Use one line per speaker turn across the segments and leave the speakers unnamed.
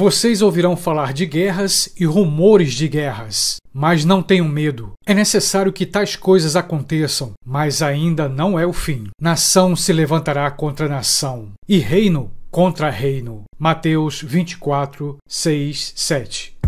Vocês ouvirão falar de guerras e rumores de guerras. Mas não tenham medo. É necessário que tais coisas aconteçam, mas ainda não é o fim. Nação se levantará contra nação, e reino contra reino. Mateus 24, 6, 7.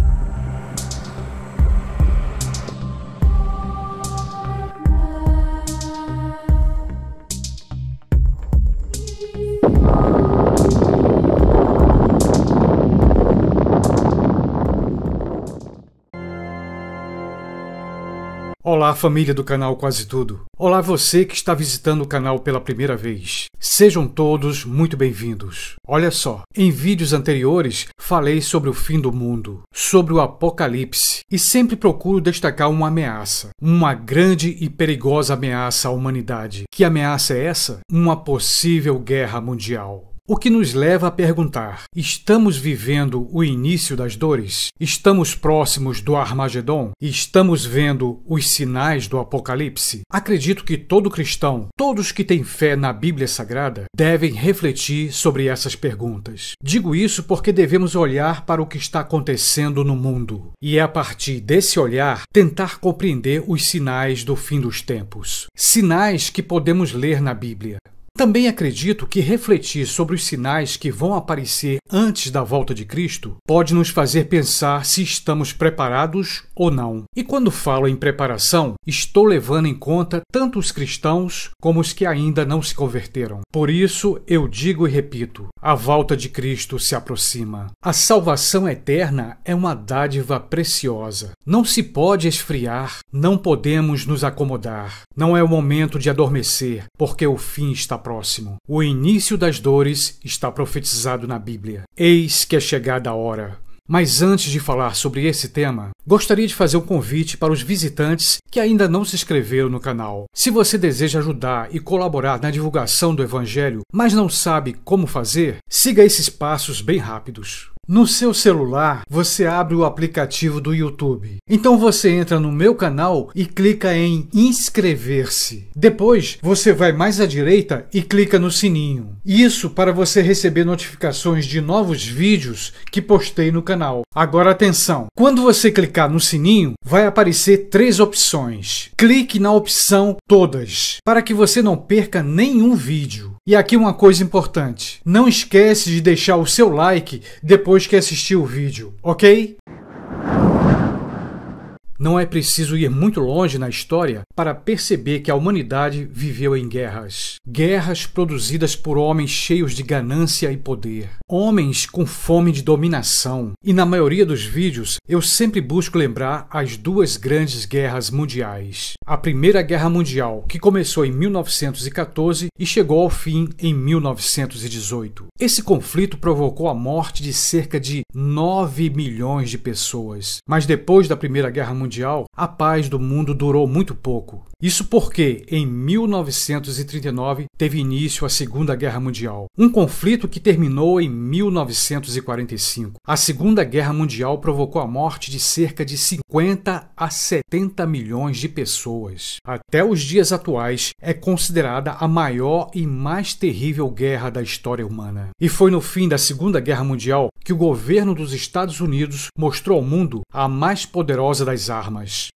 Olá, família do canal Quase Tudo. Olá, você que está visitando o canal pela primeira vez. Sejam todos muito bem-vindos. Olha só, em vídeos anteriores falei sobre o fim do mundo, sobre o apocalipse e sempre procuro destacar uma ameaça, uma grande e perigosa ameaça à humanidade. Que ameaça é essa? Uma possível guerra mundial. O que nos leva a perguntar: estamos vivendo o início das dores? Estamos próximos do Armagedon? Estamos vendo os sinais do Apocalipse? Acredito que todo cristão, todos que têm fé na Bíblia Sagrada, devem refletir sobre essas perguntas. Digo isso porque devemos olhar para o que está acontecendo no mundo e, a partir desse olhar, tentar compreender os sinais do fim dos tempos. Sinais que podemos ler na Bíblia. Também acredito que refletir sobre os sinais que vão aparecer antes da volta de Cristo pode nos fazer pensar se estamos preparados ou não. E quando falo em preparação, estou levando em conta tanto os cristãos como os que ainda não se converteram. Por isso, eu digo e repito: a volta de Cristo se aproxima. A salvação eterna é uma dádiva preciosa. Não se pode esfriar, não podemos nos acomodar. Não é o momento de adormecer, porque o fim está próximo. O início das dores está profetizado na Bíblia. Eis que é chegada a hora. Mas antes de falar sobre esse tema, gostaria de fazer um convite para os visitantes que ainda não se inscreveram no canal. Se você deseja ajudar e colaborar na divulgação do Evangelho, mas não sabe como fazer, siga esses passos bem rápidos. No seu celular, você abre o aplicativo do YouTube. Então você entra no meu canal e clica em inscrever-se. Depois, você vai mais à direita e clica no sininho. Isso para você receber notificações de novos vídeos que postei no canal. Agora atenção, quando você clicar no sininho, vai aparecer três opções. Clique na opção Todas, para que você não perca nenhum vídeo. E aqui uma coisa importante: não esquece de deixar o seu like depois que assistir o vídeo, ok? Não é preciso ir muito longe na história para perceber que a humanidade viveu em guerras. Guerras produzidas por homens cheios de ganância e poder. Homens com fome de dominação. E na maioria dos vídeos eu sempre busco lembrar as duas grandes guerras mundiais. A Primeira Guerra Mundial, que começou em 1914 e chegou ao fim em 1918. Esse conflito provocou a morte de cerca de 9 milhões de pessoas. Mas depois da Primeira Guerra Mundial, Mundial, a paz do mundo durou muito pouco. Isso porque, em 1939, teve início a Segunda Guerra Mundial, um conflito que terminou em 1945. A Segunda Guerra Mundial provocou a morte de cerca de 50 a 70 milhões de pessoas. Até os dias atuais, é considerada a maior e mais terrível guerra da história humana. E foi no fim da Segunda Guerra Mundial que o governo dos Estados Unidos mostrou ao mundo a mais poderosa das armas,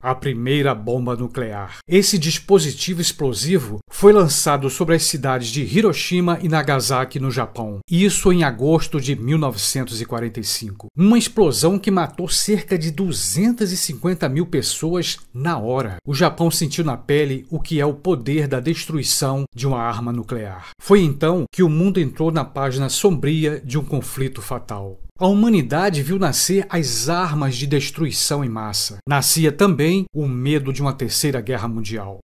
a primeira bomba nuclear. Esse dispositivo explosivo foi lançado sobre as cidades de Hiroshima e Nagasaki, no Japão. Isso em agosto de 1945. Uma explosão que matou cerca de 250 mil pessoas na hora. O Japão sentiu na pele o que é o poder da destruição de uma arma nuclear. Foi então que o mundo entrou na página sombria de um conflito fatal. A humanidade viu nascer as armas de destruição em massa. Nascia também o medo de uma terceira guerra mundial.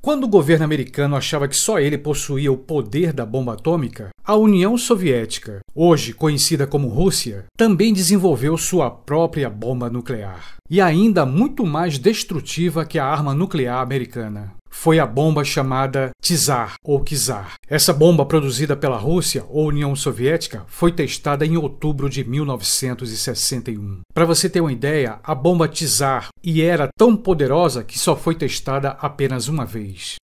Quando o governo americano achava que só ele possuía o poder da bomba atômica, a União Soviética, hoje conhecida como Rússia, também desenvolveu sua própria bomba nuclear. E ainda muito mais destrutiva que a arma nuclear americana foi a bomba chamada Tsar ou Kizar. Essa bomba produzida pela Rússia ou União Soviética foi testada em outubro de 1961. Para você ter uma ideia, a bomba Tsar e era tão poderosa que só foi testada apenas uma vez.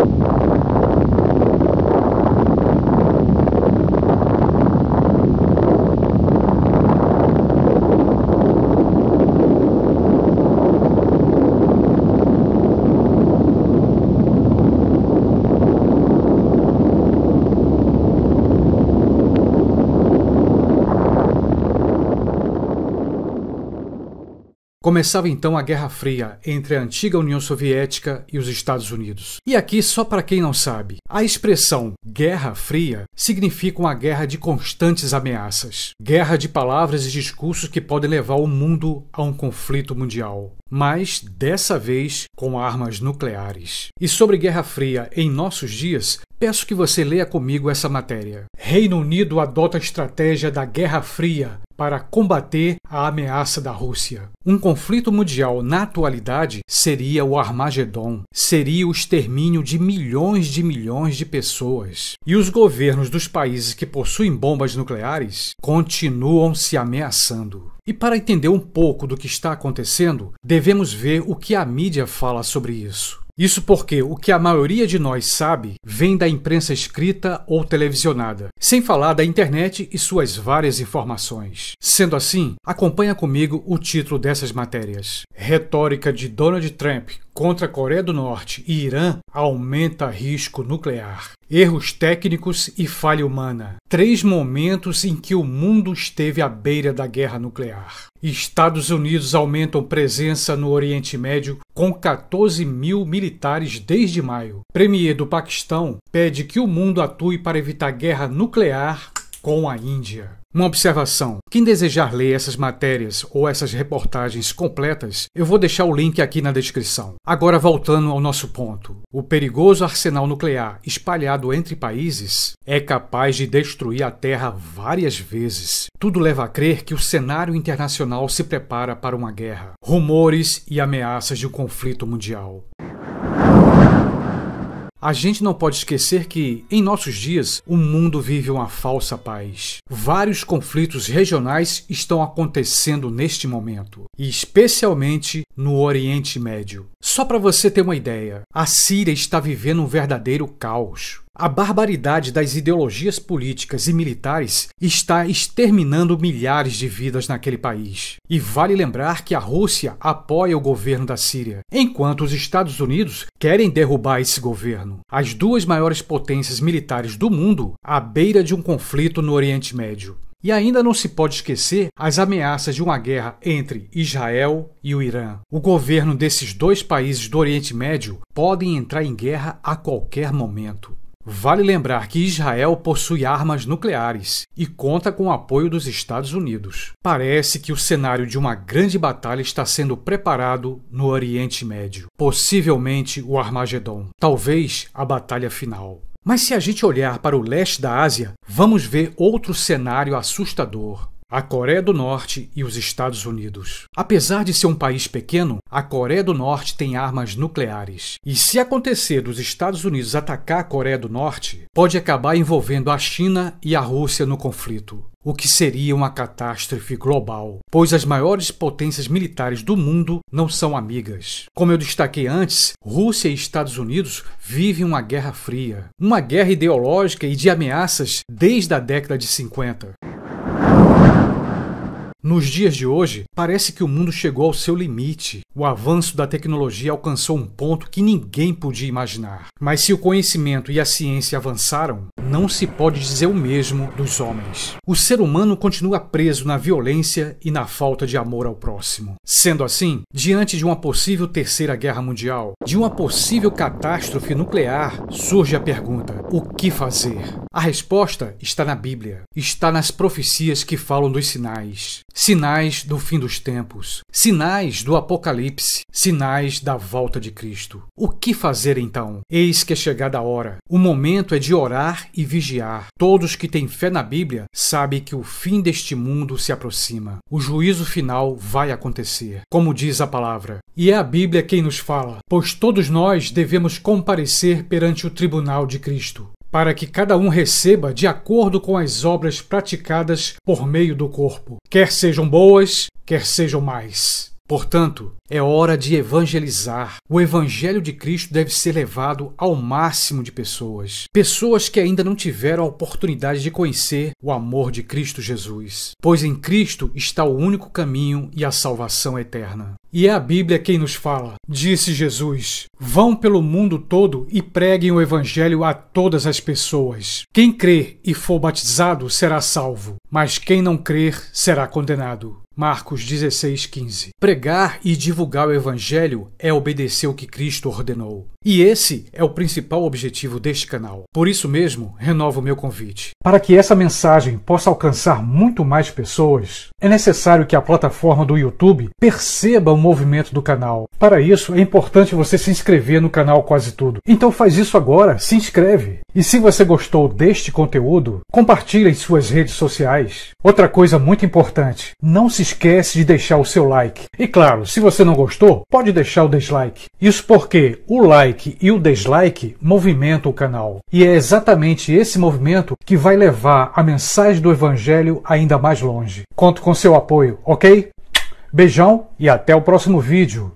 Começava então a Guerra Fria entre a antiga União Soviética e os Estados Unidos. E aqui, só para quem não sabe, a expressão Guerra Fria significa uma guerra de constantes ameaças, guerra de palavras e discursos que podem levar o mundo a um conflito mundial mas dessa vez com armas nucleares. E sobre Guerra Fria em nossos dias, peço que você leia comigo essa matéria. Reino Unido adota a estratégia da Guerra Fria para combater a ameaça da Rússia. Um conflito mundial na atualidade seria o Armagedon, seria o extermínio de milhões de milhões de pessoas. E os governos dos países que possuem bombas nucleares continuam se ameaçando. E para entender um pouco do que está acontecendo, devemos ver o que a mídia fala sobre isso. Isso porque o que a maioria de nós sabe vem da imprensa escrita ou televisionada, sem falar da internet e suas várias informações. Sendo assim, acompanha comigo o título dessas matérias: Retórica de Donald Trump contra a Coreia do Norte e Irã aumenta risco nuclear. Erros técnicos e falha humana. Três momentos em que o mundo esteve à beira da guerra nuclear. Estados Unidos aumentam presença no Oriente Médio com 14 mil militares desde maio. Premier do Paquistão pede que o mundo atue para evitar guerra nuclear com a Índia. Uma observação: quem desejar ler essas matérias ou essas reportagens completas, eu vou deixar o link aqui na descrição. Agora, voltando ao nosso ponto: o perigoso arsenal nuclear espalhado entre países é capaz de destruir a Terra várias vezes. Tudo leva a crer que o cenário internacional se prepara para uma guerra, rumores e ameaças de um conflito mundial. A gente não pode esquecer que, em nossos dias, o mundo vive uma falsa paz. Vários conflitos regionais estão acontecendo neste momento, e especialmente no Oriente Médio. Só para você ter uma ideia, a Síria está vivendo um verdadeiro caos. A barbaridade das ideologias políticas e militares está exterminando milhares de vidas naquele país. E vale lembrar que a Rússia apoia o governo da Síria, enquanto os Estados Unidos querem derrubar esse governo. As duas maiores potências militares do mundo à beira de um conflito no Oriente Médio. E ainda não se pode esquecer as ameaças de uma guerra entre Israel e o Irã. O governo desses dois países do Oriente Médio podem entrar em guerra a qualquer momento. Vale lembrar que Israel possui armas nucleares e conta com o apoio dos Estados Unidos. Parece que o cenário de uma grande batalha está sendo preparado no Oriente Médio, possivelmente o Armagedon, talvez a batalha final. Mas se a gente olhar para o leste da Ásia, vamos ver outro cenário assustador a Coreia do Norte e os Estados Unidos. Apesar de ser um país pequeno, a Coreia do Norte tem armas nucleares. E se acontecer dos Estados Unidos atacar a Coreia do Norte, pode acabar envolvendo a China e a Rússia no conflito. O que seria uma catástrofe global, pois as maiores potências militares do mundo não são amigas. Como eu destaquei antes, Rússia e Estados Unidos vivem uma guerra fria, uma guerra ideológica e de ameaças desde a década de 50. Nos dias de hoje, parece que o mundo chegou ao seu limite. O avanço da tecnologia alcançou um ponto que ninguém podia imaginar. Mas se o conhecimento e a ciência avançaram, não se pode dizer o mesmo dos homens. O ser humano continua preso na violência e na falta de amor ao próximo. Sendo assim, diante de uma possível terceira guerra mundial, de uma possível catástrofe nuclear, surge a pergunta: o que fazer? A resposta está na Bíblia, está nas profecias que falam dos sinais sinais do fim dos tempos, sinais do Apocalipse, sinais da volta de Cristo. O que fazer então? Eis que é chegada a hora. O momento é de orar e vigiar. Todos que têm fé na Bíblia sabem que o fim deste mundo se aproxima. O juízo final vai acontecer, como diz a palavra. E é a Bíblia quem nos fala, pois todos nós devemos comparecer perante o tribunal de Cristo para que cada um receba de acordo com as obras praticadas por meio do corpo, quer sejam boas, quer sejam mais. Portanto, é hora de evangelizar. O evangelho de Cristo deve ser levado ao máximo de pessoas. Pessoas que ainda não tiveram a oportunidade de conhecer o amor de Cristo Jesus. Pois em Cristo está o único caminho e a salvação eterna. E é a Bíblia quem nos fala. Disse Jesus: Vão pelo mundo todo e preguem o evangelho a todas as pessoas. Quem crer e for batizado será salvo, mas quem não crer será condenado. Marcos 16,15. Pregar e divulgar o Evangelho é obedecer o que Cristo ordenou. E esse é o principal objetivo deste canal. Por isso mesmo, renovo o meu convite. Para que essa mensagem possa alcançar muito mais pessoas, é necessário que a plataforma do YouTube perceba o movimento do canal. Para isso, é importante você se inscrever no canal Quase Tudo. Então faz isso agora, se inscreve. E se você gostou deste conteúdo, compartilhe em suas redes sociais. Outra coisa muito importante, não se esquece de deixar o seu like. E claro, se você não gostou, pode deixar o dislike. Isso porque o like e o dislike movimentam o canal. E é exatamente esse movimento que vai levar a mensagem do evangelho ainda mais longe. Conto com seu apoio, ok? Beijão e até o próximo vídeo.